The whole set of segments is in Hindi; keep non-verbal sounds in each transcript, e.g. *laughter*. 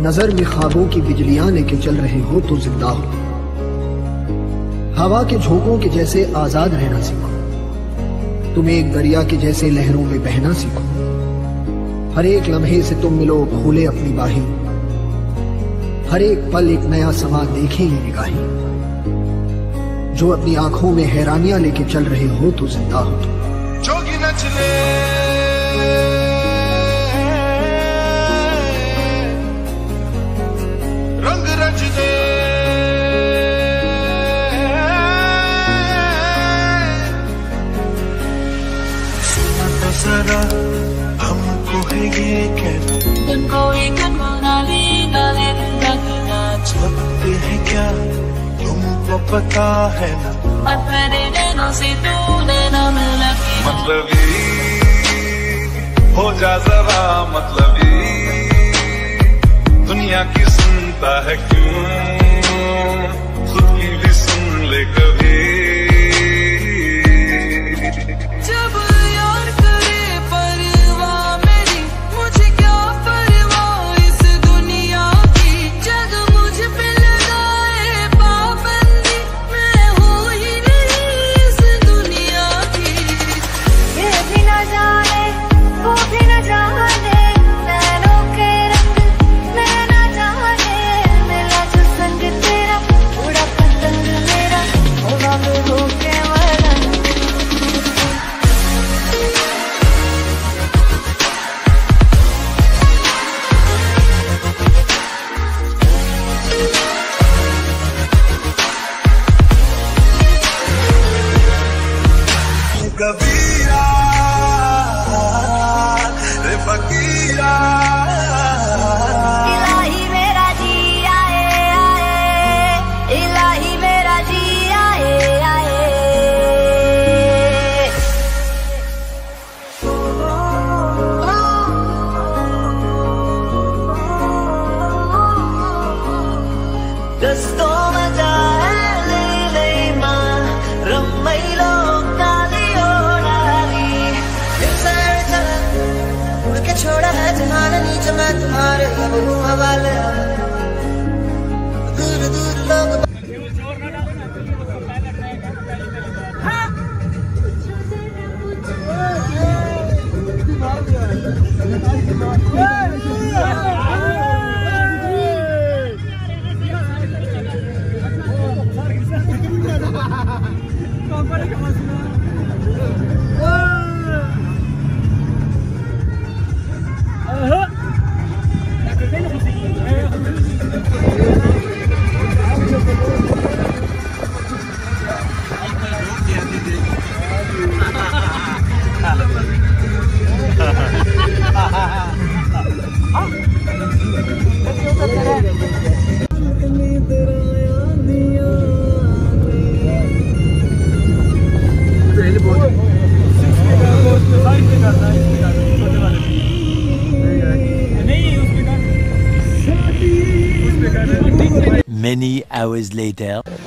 नज़र में खाबों की बिजलियाँ लेके चल रहे हो तो ज़िंदा हो। हवा के झोंकों के जैसे आज़ाद रहना सीखो। तुम एक दरिया के जैसे लहरों में बहना सीखो। हर एक लम्हे से तुम मिलो खोले अपनी बाहें। हर एक पल एक नया समा देखे ये निगाहें। जो अपनी आँखों में हैरानियाँ लेके चल रहे हो तो ज़िंदा हो तुम। जोगी नचले। को पता है ना। मतलब हो जा जरा मतलब दुनिया की सुनता है क्यों?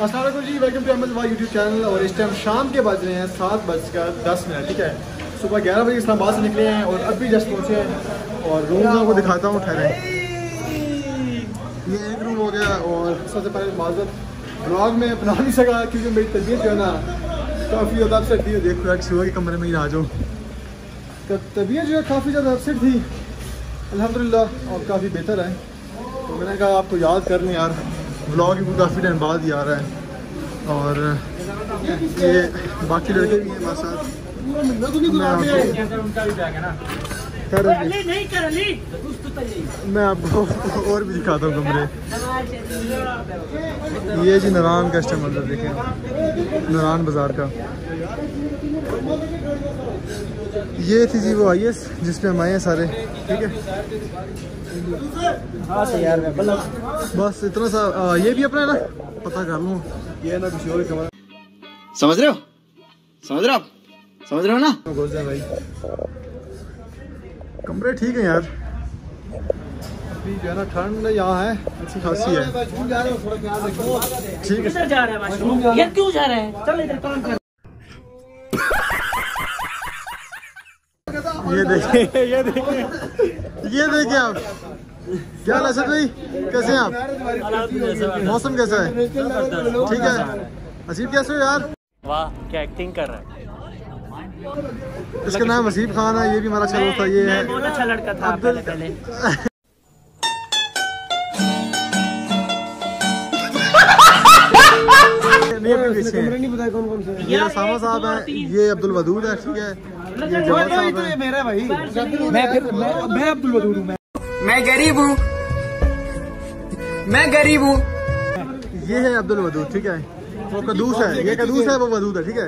अस्सलाम जी welcome to Ahmad YouTube channel और इस टाइम शाम के बज रहे हैं सात बजकर दस मिनट, ठीक है? सुबह ग्यारह बजे इस्लामाबाद से निकले हैं और अभी जस्ट पहुँचे हैं और रूम आपको दिखाता हूँ, ठहरे ये एक रूम हो गया और सबसे पहले माजत ब्लॉग में बना नहीं सका क्योंकि मेरी तबीयत जो है ना काफ़ी ज़्यादा अपसेट थी। देखो यार, सुबह के कमरे में ही आ जाओ। तो तबीयत जो है काफ़ी ज़्यादा अपसेट थी। अल्हम्दुलिल्लाह, और काफ़ी बेहतर है। तो मैंने कहा आपको याद कर लें यार। व्लॉग भी काफ़ी टाइम बाद ही आ रहा है। और ये बाकी लड़के भी हैं हमारे साथ। मैं आपको और भी दिखाता हूँ कमरे ये जी नारायण कस्टमर देखें। नारायण बाज़ार का। ये थी जी वो आई एस जिस पे हम आए हैं सारे ठीक है? बस इतना सा आ, ये भी अपना है ना? पता कर लूँ। ये ना कुछ और कमरा समझ रहे हो? समझ रहे हो आप? समझ रहे हो ना? घुस जाए भाई। कमरे ठीक है यार। अभी जो है ना ठंड यहाँ है। अच्छी खासी है। ठीक है। जा रहा है ये क्यों जा रहा है? ये देखिए ये देखिए ये देखिए आप। क्या हाल है असद भाई? कैसे हैं आप? मौसम कैसा है? ठीक है। असीब कैसे हो यार? वाह क्या एक्टिंग कर रहा है? इसका नाम वसीब खान है ये भी हमारा अच्छा दोस्त था ये है। बहुत अच्छा लड़का था पहले पहले। *laughs* नहीं अपने पीछे हैं। नहीं पता कौन कौन से ये सामा साहब है ये अब्दुल वदूद है ठीक है। ये मेरा भाई। मैं फिर मैं मैं अब्दुल वदूद हूँ मैं। मैं गरीब हूँ। मैं गरीब हूँ। ये है अब्दुल वदूद ठीक है? वो कदूस है। ये कदूस है वो वदूद है ठीक है?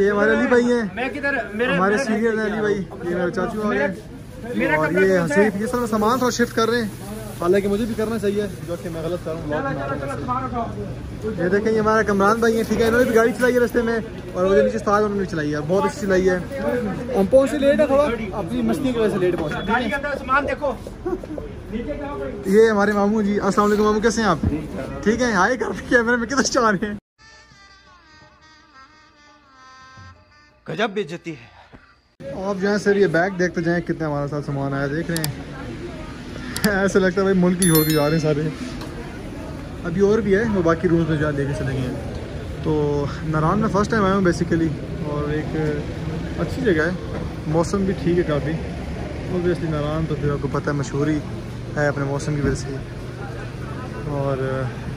ये हमारे अली भाई हैं। मैं किधर मेरे हमारे सीनियर हैं अली भाई। ये मेरे चाचू और ये हसीफ ये सब सामान थोड़ा शिफ्ट कर रहे हैं। हालाँकि मुझे भी करना चाहिए जो कि मैं गलत कर। रहा हूँ। ये देखें ये हमारा कमरान भाई हैं ठीक है इन्होंने भी गाड़ी चलाई है रास्ते में और वो नीचे उस्ताद उन्होंने चलाई है बहुत अच्छी चलाई है। हम पहुँचे लेट है थोड़ा अपनी मस्ती की वजह से लेट पहुँचे। गाड़ी के अंदर सामान देखो। ये हमारे मामू जी अस्सलाम वालेकुम मामू कैसे हैं आप? ठीक है हाय कर कैमरे में किधर चाह रहे हैं। गजब बेचती है। आप जो है सर ये बैग देखते जाएँ कितने हमारे साथ सामान आया देख रहे हैं। *laughs* ऐसा लगता है भाई मुल्क ही छोड़ के जा रहे हैं सारे। अभी और भी है, वो बाकी रूम्स में जो लेके चलेंगे। तो नारायण में फ़र्स्ट टाइम आया हूँ बेसिकली और एक अच्छी जगह है। मौसम भी ठीक है काफ़ी। ओबियसली नारायण तो फिर आपको पता है मशहूर ही है अपने मौसम की वजह से। और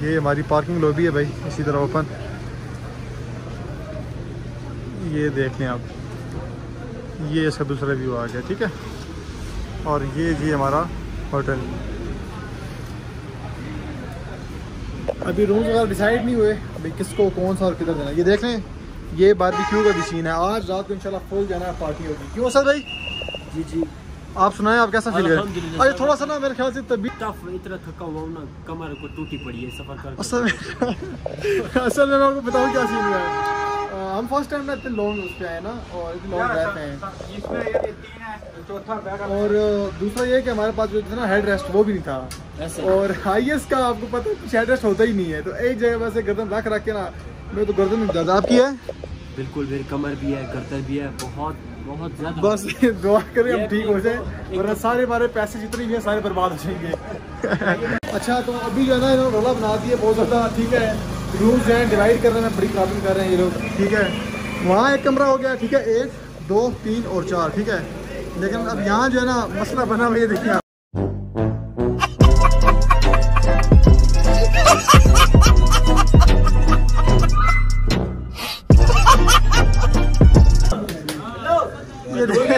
ये हमारी पार्किंग लॉबी है भाई, इसी तरह ओपन ये देख लें आप। ये इसका दूसरा व्यू आ गया, ठीक है? और ये जी हमारा होटल। अभी रूम्स वगैरह डिसाइड नहीं हुए अभी किसको कौन सा और किधर देना ये देख लें ये बारबेक्यू का भी सीन है। आज रात को इंशाल्लाह फुल जाना है पार्टी होगी। क्यों सर भाई? जी जी। आप सुनाएँ आप कैसा फील करें अरे थोड़ा सा ना मेरे ख्याल से तभी टफ इतना थका हुआ ना कमर को टूटी पड़ी है सफ़र कर असल में *laughs* असल में मैं आपको बताऊँ क्या सीन हुआ है? हम फ़र्स्ट टाइम ना इतने लॉन्ग उस पे आए ना और इतने लॉन्ग ड्राइव पे आए। और दूसरा ये कि हमारे पास जो था ना हेड रेस्ट वो भी नहीं था। और हाईएस्ट का आपको पता है कुछ हेड रेस्ट होता ही नहीं है। तो एक जगह वैसे गर्दन रख रख के ना मेरे तो गर्दन में दर्द आपकी है? बिल्कुल मेरी कमर भी है गर्दन भी है बहुत बहुत ज़्यादा। बस दुआ करें हम ठीक हो जाए वरना सारे हमारे पैसे जितने भी हैं सारे बर्बाद हो जाएँगे। *laughs* अच्छा तो अभी जो है ना इन्होंने रोला बना दिया बहुत ज़्यादा ठीक है। रूम जो है डिवाइड करने में बड़ी प्रॉब्लम कर रहे हैं ये लोग। ठीक है। वहाँ एक कमरा हो गया ठीक है एक दो तीन और चार ठीक है। लेकिन अब यहाँ जो है ना मसला बना हुआ ये देखिए आप। ये देख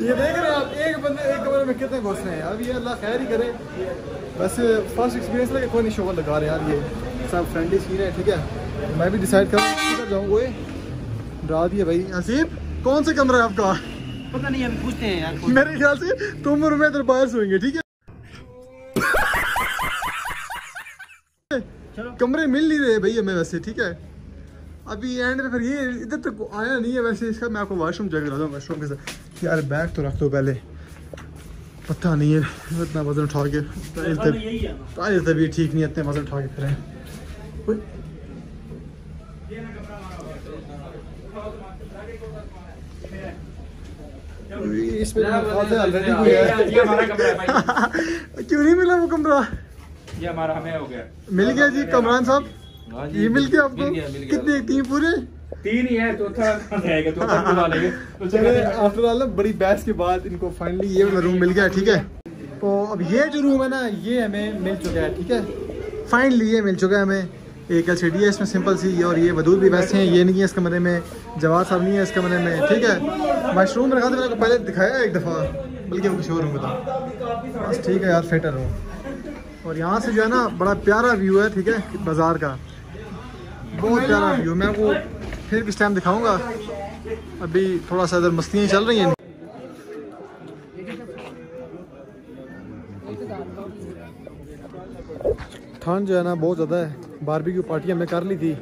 ये देख रहे हैं आप एक बंदे एक कमरे में कितने घुस रहे हैं? अब ये अल्लाह खैर ही करे। बस फ़र्स्ट एक्सपीरियंस लगे कोई नहीं शोर लगा रहे यार ये। सब फ्रेंडली सीन है ठीक है? मैं भी डिसाइड कर जाऊँ डरा दिए भाई। हसीब कौन सा कमरा है आपका? पता नहीं अभी पूछते हैं यार मेरे ख्याल से तुम और मैं इधर बाहर सोएँगे ठीक है? कमरे मिल नहीं रहे भाई हमें वैसे ठीक है? अभी एंड में फिर ये इधर तक आया नहीं है वैसे इसका मैं आपको वॉशरूम करा दूँ वॉशरूम के साथ। यार बैग तो रख दो पहले। पता नहीं है इतना वज़न उठा के तारी तबीयत ठीक नहीं है इतने वज़न उठा के फिर ऑलरेडी कोई है। ये हमारा कमरा है भाई। *laughs* क्यों नहीं मिला वो कमरा? ये हमारा हमें हो गया। मिल गया जी कमरान साहब। ये मिल गया आपको। कितने तीन पूरे? तीन ही है चौथा कहाँ जाएगा चौथा बुला लेंगे तो चले। चले आफ्टर ऑल बड़ी बहस के बाद इनको फाइनली ये रूम मिल गया ठीक है? तो अब ये जो रूम है ना ये हमें मिल चुका है ठीक है? फाइनली ये मिल चुका है हमें। एक एल है, इसमें सिंपल सी, और ये वदूद भी वैसे हैं, ये नहीं है इस कमरे में जवाब साहब नहीं है इस कमरे में, ठीक है? मशरूम रखा था, मैंने आपको पहले दिखाया एक दफ़ा, बल्कि किसी और था बस ठीक है यार फिटर हूँ और यहाँ से जो है ना, बड़ा प्यारा व्यू है, ठीक है, बाज़ार का। बहुत प्यारा व्यू मैं वो फिर किस टाइम दिखाऊँगा? अभी थोड़ा सा इधर मस्तियाँ चल रही हैं। ठंड जो है ना, बहुत ज़्यादा है। बारबी की पार्टी हमने कर ली थी।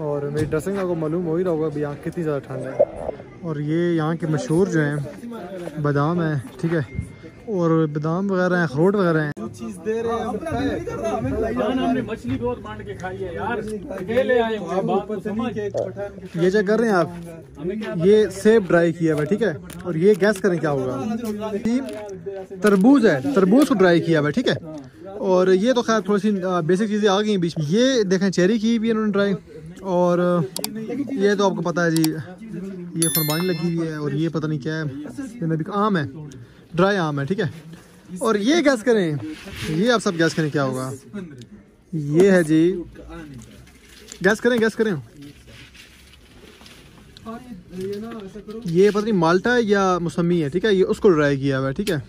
और मेरी ड्रेसिंग को मालूम हो ही रहा होगा अभी यहाँ कितनी ज़्यादा ठंड है। और ये यहाँ के मशहूर जो हैं, बादाम है, ठीक है। और बादाम वगैरह हैं, अखरोट वगैरह हैं। चीज़ दे रहे हैं। मछली बहुत बांट के खाई है यार। अकेले आए हैं, तो ये चेक कर रहे हैं आप ये सेब ड्राई किया हुआ ठीक है? और ये गैस करें क्या होगा? तरबूज है तरबूज को ड्राई किया हुआ ठीक है? और ये तो खैर थोड़ी सी बेसिक चीज़ें आ गई बीच में। ये देखें चेरी की भी इन्होंने ड्राई और ये तो आपको पता है जी ये खुरबानी लगी हुई है और ये पता नहीं क्या है ये नबी आम है। ड्राई आम है ठीक है? और ये गैस करें। ये आप सब गैस करें, क्या होगा? ये है जी। गैस करें गैस करें। ये पता नहीं, माल्टा है या मौसमी है, ठीक है? ये उसको ड्राई किया हुआ है, ठीक है?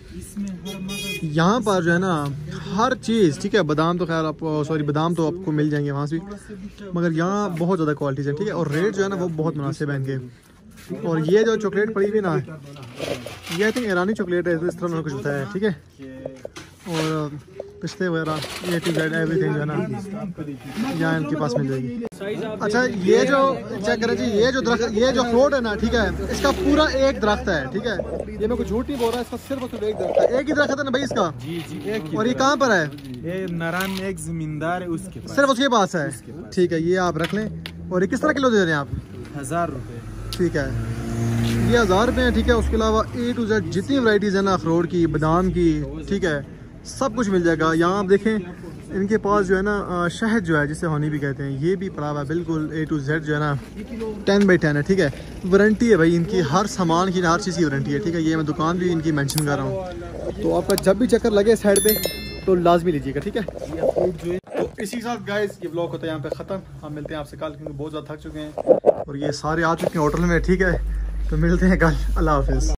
यहाँ पर जो है ना, हर चीज़, ठीक है? बादाम तो खैर आप, सॉरी, बादाम तो आपको मिल जाएँगे वहाँ से मगर यहाँ बहुत ज़्यादा क्वालिटीज़ है, ठीक है? और रेट जो है ना, वो बहुत मुनासिब है इनके। और ये जो चॉकलेट पड़ी हुई ना ये आई थिंक ईरानी चॉकलेट है इस तरह उन्होंने कुछ बताया है ठीक है? और पिस्ते वगैरह ए टू जेड एवरीथिंग जो है ना यहाँ इनके पास मिल जाएगी। अच्छा ये जो चेक करें जी ये जो दरख्त ये जो फ्रूट है ना ठीक है इसका पूरा एक दरख्त है ठीक है? ये मैं कुछ झूठ नहीं बोल रहा इसका सिर्फ़ सिर्फ़ एक दरख्त है। एक ही दरख्त है ना भाई इसका? जी जी एक और ये कहाँ पर है? ये नारायण एक जमींदार है उसके सिर्फ़ उसके पास है? ठीक है ये आप रख लें। और ये किस तरह किलो दे रहे हैं आप? हज़ार ठीक है। ये हज़ार रुपये हैं, ठीक है। उसके अलावा ए टू जेड जितनी वैरायटीज़ है ना, अखरोट की, बादाम की, ठीक है। सब कुछ मिल जाएगा। यहाँ आप देखें, इनके पास जो है ना शहद जो है, जिसे होनी भी कहते हैं, ये भी पड़ा हुआ है। बिल्कुल ए टू जेड जो है ना टेन बाई टेन है, ठीक है। वारंटी है भाई, इनकी हर सामान की, हर चीज़ की वारंटी है, ठीक है। ये मैं दुकान भी इनकी मेंशन कर रहा हूँ। तो आपका जब भी चक्कर लगे साइड पे तो लाजमी लीजिएगा ठीक है? तो इसी के साथ गाइस ये ब्लॉग होता है यहाँ पे ख़त्म। हम मिलते हैं आपसे कल क्योंकि बहुत ज़्यादा थक चुके हैं। और ये सारे आ चुके हैं होटल में ठीक है? तो मिलते हैं कल अल्लाह हाफिज़।